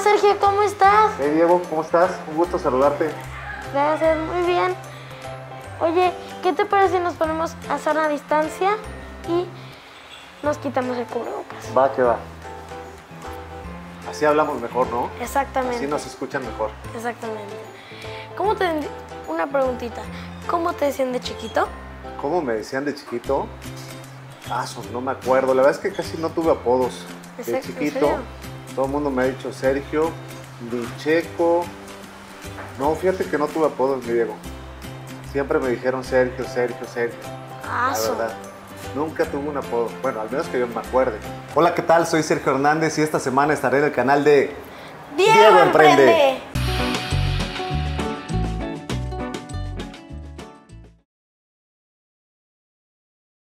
Hola Sergio, ¿cómo estás? Hey Diego, ¿cómo estás? Un gusto saludarte. Gracias, muy bien. Oye, ¿qué te parece si nos ponemos a hacer la distancia y nos quitamos el cubrebocas? Va, que va. Así hablamos mejor, ¿no? Exactamente. Así nos escuchan mejor. Exactamente. ¿Cómo te... Una preguntita. ¿Cómo te decían de chiquito? ¿Cómo me decían de chiquito? Son- no me acuerdo. La verdad es que casi no tuve apodos. ¿En De en chiquito, serio? Todo el mundo me ha dicho Sergio, Dicheco. No, fíjate que no tuve apodos, mi Diego. Siempre me dijeron Sergio, Sergio, Sergio. Ah, La verdad. Nunca tuve un apodo. Bueno, al menos que yo me acuerde. Hola, ¿qué tal? Soy Sergio Hernández y esta semana estaré en el canal de Diego, emprende.